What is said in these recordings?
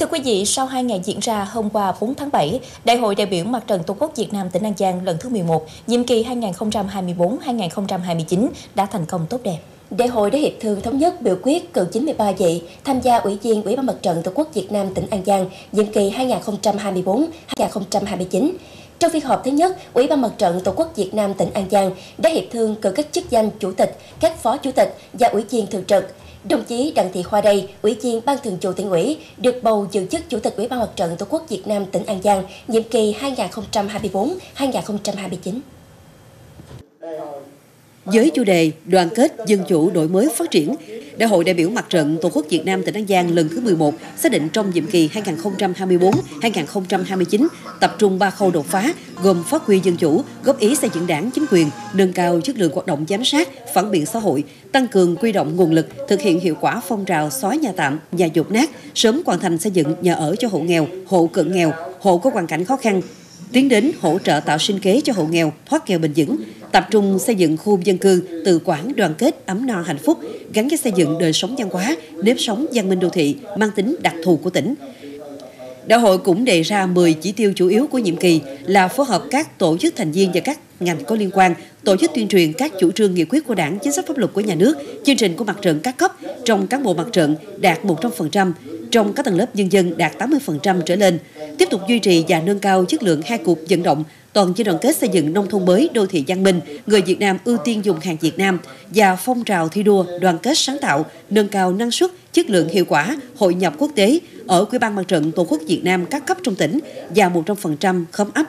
Thưa quý vị, sau 2 ngày diễn ra hôm qua 4 tháng 7, Đại hội đại biểu Mặt trận Tổ quốc Việt Nam tỉnh An Giang lần thứ 11, nhiệm kỳ 2024-2029 đã thành công tốt đẹp. Đại hội đã hiệp thương thống nhất biểu quyết cử 93 vị tham gia Ủy viên Ủy ban Mặt trận Tổ quốc Việt Nam tỉnh An Giang nhiệm kỳ 2024-2029. Trong phiên họp thứ nhất, Ủy ban Mặt trận Tổ quốc Việt Nam tỉnh An Giang đã hiệp thương cử các chức danh chủ tịch, các phó chủ tịch và ủy viên thường trực. Đồng chí Đặng Thị Khoa đây, Ủy viên Ban Thường vụ tỉnh ủy, được bầu giữ chức Chủ tịch Ủy ban Mặt trận Tổ quốc Việt Nam tỉnh An Giang nhiệm kỳ 2024-2029. Với chủ đề đoàn kết, dân chủ, đổi mới, phát triển, Đại hội đại biểu Mặt trận Tổ quốc Việt Nam tỉnh An Giang lần thứ 11 xác định trong nhiệm kỳ 2024-2029 tập trung ba khâu đột phá gồm phát huy dân chủ, góp ý xây dựng đảng chính quyền, nâng cao chất lượng hoạt động giám sát, phản biện xã hội, tăng cường quy động nguồn lực, thực hiện hiệu quả phong trào xóa nhà tạm, nhà dột nát, sớm hoàn thành xây dựng nhà ở cho hộ nghèo, hộ cận nghèo, hộ có hoàn cảnh khó khăn, tiến đến hỗ trợ tạo sinh kế cho hộ nghèo thoát nghèo bền vững, tập trung xây dựng khu dân cư tự quản đoàn kết ấm no hạnh phúc gắn với xây dựng đời sống văn hóa, nếp sống văn minh đô thị mang tính đặc thù của tỉnh. Đại hội cũng đề ra 10 chỉ tiêu chủ yếu của nhiệm kỳ là phối hợp các tổ chức thành viên và các ngành có liên quan, tổ chức tuyên truyền các chủ trương nghị quyết của đảng, chính sách pháp luật của nhà nước, chương trình của mặt trận các cấp trong cán bộ mặt trận đạt 100%, trong các tầng lớp nhân dân đạt 80% trở lên, tiếp tục duy trì và nâng cao chất lượng hai cuộc vận động toàn dân đoàn kết xây dựng nông thôn mới đô thị văn minh, người Việt Nam ưu tiên dùng hàng Việt Nam và phong trào thi đua đoàn kết sáng tạo, nâng cao năng suất, chất lượng hiệu quả, hội nhập quốc tế ở quỹ ban Mặt trận Tổ quốc Việt Nam các cấp trong tỉnh và 100% khóm ấp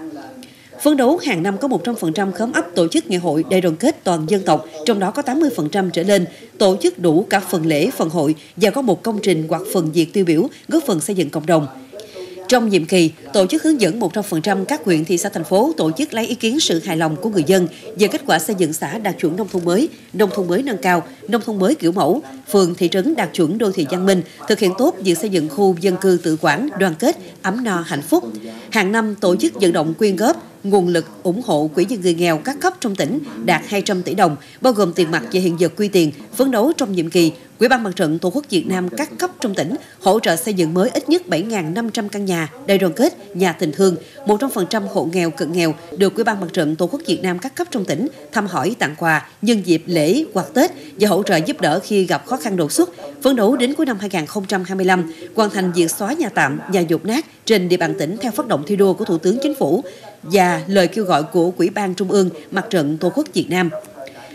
Phấn đấu hàng năm có 100% khóm ấp tổ chức ngày hội đại đoàn kết toàn dân tộc, trong đó có 80% trở lên, tổ chức đủ cả phần lễ, phần hội và có một công trình hoặc phần việc tiêu biểu góp phần xây dựng cộng đồng. Trong nhiệm kỳ, tổ chức hướng dẫn 100% các huyện, thị xã, thành phố tổ chức lấy ý kiến sự hài lòng của người dân về kết quả xây dựng xã đạt chuẩn nông thôn mới, nông thôn mới nâng cao, nông thôn mới kiểu mẫu, phường, thị trấn đạt chuẩn đô thị văn minh, thực hiện tốt việc xây dựng khu dân cư tự quản, đoàn kết, ấm no, hạnh phúc. Hàng năm tổ chức vận động quyên góp, nguồn lực ủng hộ quỹ vì người nghèo các cấp trong tỉnh đạt 200 tỷ đồng, bao gồm tiền mặt và hiện vật quy tiền, phấn đấu trong nhiệm kỳ, Quỹ ban Mặt trận Tổ quốc Việt Nam các cấp trong tỉnh hỗ trợ xây dựng mới ít nhất 7.500 căn nhà đại đoàn kết, nhà tình thương, 100% hộ nghèo cận nghèo được Quỹ ban Mặt trận Tổ quốc Việt Nam các cấp trong tỉnh thăm hỏi tặng quà nhân dịp lễ hoặc Tết và hỗ trợ giúp đỡ khi gặp khó khăn đột xuất, phấn đấu đến cuối năm 2025 hoàn thành việc xóa nhà tạm, nhà dột nát trên địa bàn tỉnh theo phát động thi đua của Thủ tướng Chính phủ và lời kêu gọi của Quỹ ban Trung ương Mặt trận Tổ quốc Việt Nam.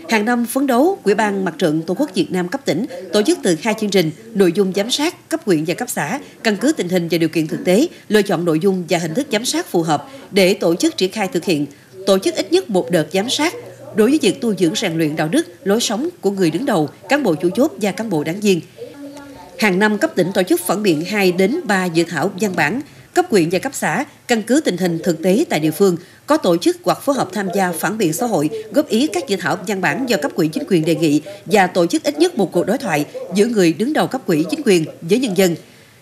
Hàng năm phấn đấu, Quỹ ban Mặt trận Tổ quốc Việt Nam cấp tỉnh tổ chức từ hai chương trình, nội dung giám sát cấp huyện và cấp xã, căn cứ tình hình và điều kiện thực tế, lựa chọn nội dung và hình thức giám sát phù hợp để tổ chức triển khai thực hiện. Tổ chức ít nhất một đợt giám sát đối với việc tu dưỡng rèn luyện đạo đức, lối sống của người đứng đầu, cán bộ chủ chốt và cán bộ đảng viên. Hàng năm cấp tỉnh tổ chức phản biện 2 đến 3 dự thảo văn bản cấp huyện và cấp xã, căn cứ tình hình thực tế tại địa phương, có tổ chức hoặc phối hợp tham gia phản biện xã hội, góp ý các dự thảo văn bản do cấp quỹ chính quyền đề nghị và tổ chức ít nhất một cuộc đối thoại giữa người đứng đầu cấp quỹ chính quyền với nhân dân.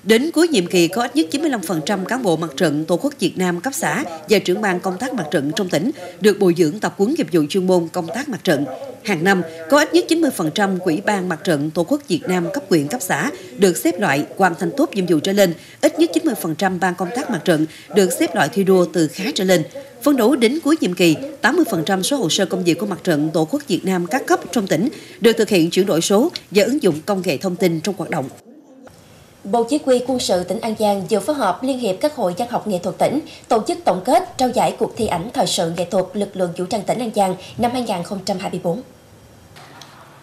Đến cuối nhiệm kỳ có ít nhất 95% cán bộ mặt trận Tổ quốc Việt Nam cấp xã và trưởng ban công tác mặt trận trong tỉnh được bồi dưỡng tập huấn nghiệp vụ chuyên môn công tác mặt trận. Hàng năm, có ít nhất 90% quỹ ban mặt trận Tổ quốc Việt Nam cấp huyện cấp xã được xếp loại hoàn thành tốt nhiệm vụ trở lên, ít nhất 90% ban công tác mặt trận được xếp loại thi đua từ khá trở lên. Phấn đấu đến cuối nhiệm kỳ, 80% số hồ sơ công việc của mặt trận Tổ quốc Việt Nam các cấp trong tỉnh được thực hiện chuyển đổi số và ứng dụng công nghệ thông tin trong hoạt động. Bộ Chỉ huy quân sự tỉnh An Giang vừa phối hợp Liên hiệp các hội văn học nghệ thuật tỉnh tổ chức tổng kết trao giải cuộc thi ảnh thời sự nghệ thuật lực lượng vũ trang tỉnh An Giang năm 2024.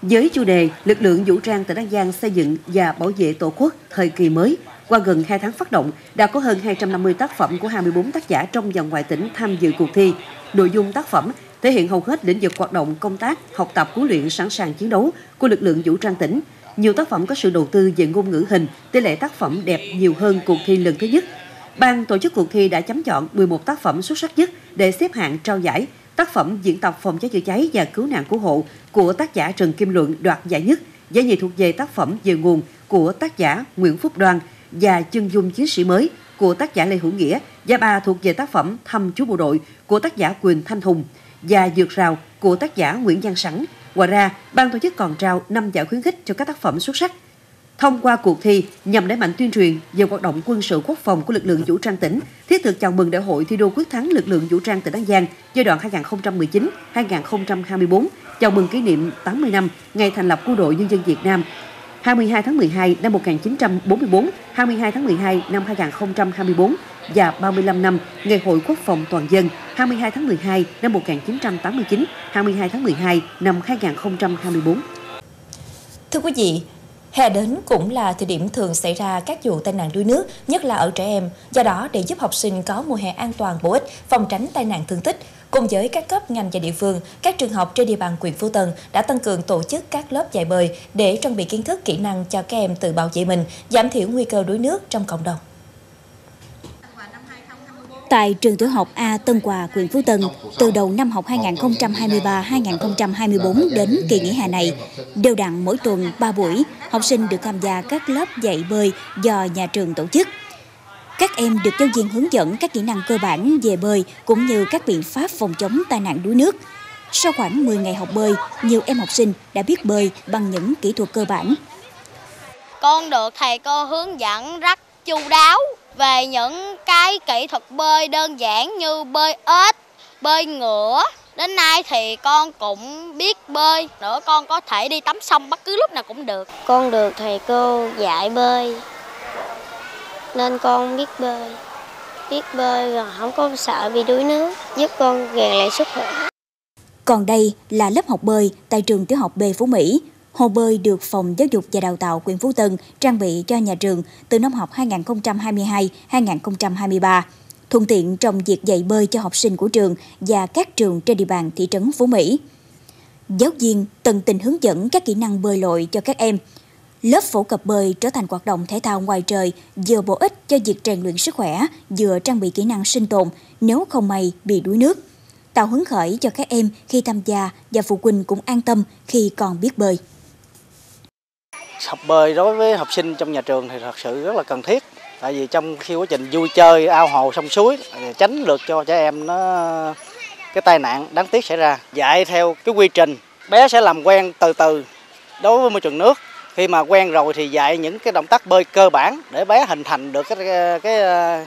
Với chủ đề Lực lượng vũ trang tỉnh An Giang xây dựng và bảo vệ Tổ quốc thời kỳ mới, qua gần 2 tháng phát động, đã có hơn 250 tác phẩm của 24 tác giả trong và ngoài tỉnh tham dự cuộc thi. Nội dung tác phẩm thể hiện hầu hết lĩnh vực hoạt động công tác, học tập huấn luyện sẵn sàng chiến đấu của lực lượng vũ trang tỉnh, nhiều tác phẩm có sự đầu tư về ngôn ngữ hình, tỷ lệ tác phẩm đẹp nhiều hơn cuộc thi lần thứ nhất. Ban tổ chức cuộc thi đã chấm chọn 11 tác phẩm xuất sắc nhất để xếp hạng trao giải. Tác phẩm diễn tập phòng cháy chữa cháy và cứu nạn cứu hộ của tác giả Trần Kim Luận đoạt giải nhất. Giải nhì thuộc về tác phẩm về nguồn của tác giả Nguyễn Phúc Đoan và chân dung chiến sĩ mới của tác giả Lê Hữu Nghĩa. Giải ba thuộc về tác phẩm Thăm chú bộ đội của tác giả Quỳnh Thanh Hùng và Dược rào của tác giả Nguyễn Giang Sẵn Ngoài ra, ban tổ chức còn trao 5 giải khuyến khích cho các tác phẩm xuất sắc. thông qua cuộc thi nhằm đẩy mạnh tuyên truyền về hoạt động quân sự quốc phòng của lực lượng vũ trang tỉnh, thiết thực chào mừng đại hội thi đua quyết thắng lực lượng vũ trang tỉnh An Giang giai đoạn 2019-2024, chào mừng kỷ niệm 80 năm ngày thành lập Quân đội Nhân dân Việt Nam. 22 tháng 12 năm 1944, 22 tháng 12 năm 2024 và 35 năm Ngày hội Quốc phòng toàn dân 22 tháng 12 năm 1989, 22 tháng 12 năm 2024. Thưa quý vị, Hè đến cũng là thời điểm thường xảy ra các vụ tai nạn đuối nước, nhất là ở trẻ em. Do đó, để giúp học sinh có mùa hè an toàn bổ ích, phòng tránh tai nạn thương tích, cùng với các cấp ngành và địa phương, các trường học trên địa bàn huyện Phú Tân đã tăng cường tổ chức các lớp dạy bơi để trang bị kiến thức kỹ năng cho các em tự bảo vệ mình, giảm thiểu nguy cơ đuối nước trong cộng đồng. Tại trường tiểu học A Tân Hòa, huyện Phú Tân, từ đầu năm học 2023-2024 đến kỳ nghỉ hè này, đều đặn mỗi tuần 3 buổi, học sinh được tham gia các lớp dạy bơi do nhà trường tổ chức. Các em được giáo viên hướng dẫn các kỹ năng cơ bản về bơi cũng như các biện pháp phòng chống tai nạn đuối nước. Sau khoảng 10 ngày học bơi, nhiều em học sinh đã biết bơi bằng những kỹ thuật cơ bản. Con được thầy cô hướng dẫn rất chu đáo về những cái kỹ thuật bơi đơn giản như bơi ếch, bơi ngửa. Đến nay thì con cũng biết bơi, nữa con có thể đi tắm sông bất cứ lúc nào cũng được. Con được thầy cô dạy bơi nên con biết bơi. Biết bơi và không có sợ bị đuối nước, giúp con rèn luyện sức khỏe. Còn đây là lớp học bơi tại trường tiểu học B Phú Mỹ. Hồ bơi được Phòng Giáo dục và Đào tạo huyện Phú Tân trang bị cho nhà trường từ năm học 2022-2023, thuận tiện trong việc dạy bơi cho học sinh của trường và các trường trên địa bàn thị trấn Phú Mỹ. Giáo viên tận tình hướng dẫn các kỹ năng bơi lội cho các em. Lớp phổ cập bơi trở thành hoạt động thể thao ngoài trời vừa bổ ích cho việc rèn luyện sức khỏe, vừa trang bị kỹ năng sinh tồn nếu không may bị đuối nước tạo hứng khởi cho các em khi tham gia và phụ huynh cũng an tâm khi còn biết bơi học bơi đối với học sinh trong nhà trường thì thật sự rất là cần thiết. Tại vì trong khi quá trình vui chơi ao hồ sông suối tránh được cho trẻ em nó cái tai nạn đáng tiếc xảy ra. Dạy theo cái quy trình bé sẽ làm quen từ từ đối với môi trường nước. Khi mà quen rồi thì dạy những cái động tác bơi cơ bản để bé hình thành được cái cái cái,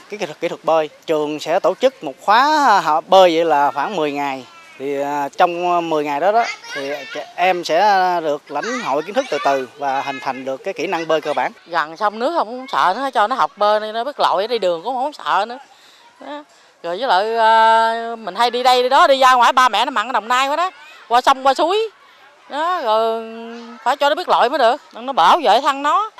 cái kỹ thuật kỹ thuật bơi. Trường sẽ tổ chức một khóa à, bơi vậy là khoảng 10 ngày thì à, trong à, 10 ngày đó đó, thì em sẽ được lãnh hội kiến thức từ từ và hình thành được cái kỹ năng bơi cơ bản. Gần sông nước không sợ nữa, cho nó học bơi nó biết lội đi đường cũng không sợ nữa. Đó. rồi với lại à, mình hay đi đây đi đó, đi ra ngoài ba mẹ nó mặn ở đồng nai quá đó, qua sông qua suối. Đó, rồi phải cho nó biết lội mới được, nó bảo vệ thân nó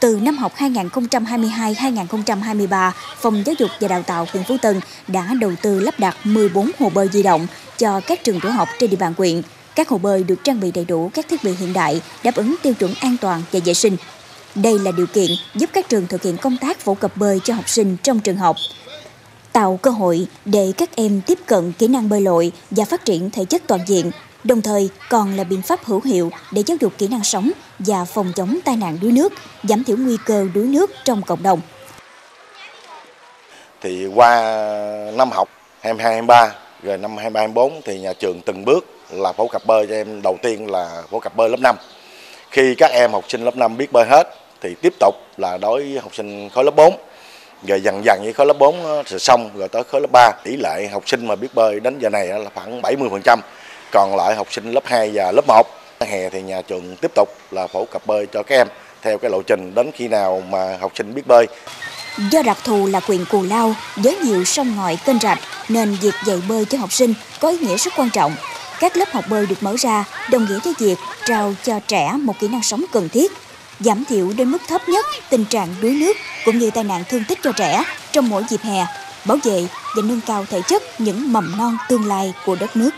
từ năm học 2022-2023, Phòng Giáo dục và Đào tạo huyện Phú Tân đã đầu tư lắp đặt 14 hồ bơi di động cho các trường tiểu học trên địa bàn huyện. Các hồ bơi được trang bị đầy đủ các thiết bị hiện đại, đáp ứng tiêu chuẩn an toàn và vệ sinh. Đây là điều kiện giúp các trường thực hiện công tác phổ cập bơi cho học sinh trong trường học, tạo cơ hội để các em tiếp cận kỹ năng bơi lội và phát triển thể chất toàn diện, đồng thời còn là biện pháp hữu hiệu để giáo dục kỹ năng sống và phòng chống tai nạn đuối nước, giảm thiểu nguy cơ đuối nước trong cộng đồng. Thì qua năm học 22-23 rồi năm 23-24 thì nhà trường từng bước là phổ cập bơi cho em đầu tiên là phổ cập bơi lớp 5. Khi các em học sinh lớp 5 biết bơi hết thì tiếp tục là đối với học sinh khối lớp 4 rồi dần dần với khối lớp 4 rồi xong rồi tới khối lớp 3 tỷ lệ học sinh mà biết bơi đến giờ này là khoảng 70% còn lại học sinh lớp 2 và lớp 1 hè thì nhà trường tiếp tục là phổ cập bơi cho các em theo cái lộ trình đến khi nào mà học sinh biết bơi Do đặc thù là quyền Cù Lao với nhiều sông ngòi kênh rạch nên việc dạy bơi cho học sinh có ý nghĩa rất quan trọng. Các lớp học bơi được mở ra đồng nghĩa với việc trao cho trẻ một kỹ năng sống cần thiết, giảm thiểu đến mức thấp nhất tình trạng đuối nước cũng như tai nạn thương tích cho trẻ trong mỗi dịp hè, bảo vệ và nâng cao thể chất những mầm non tương lai của đất nước.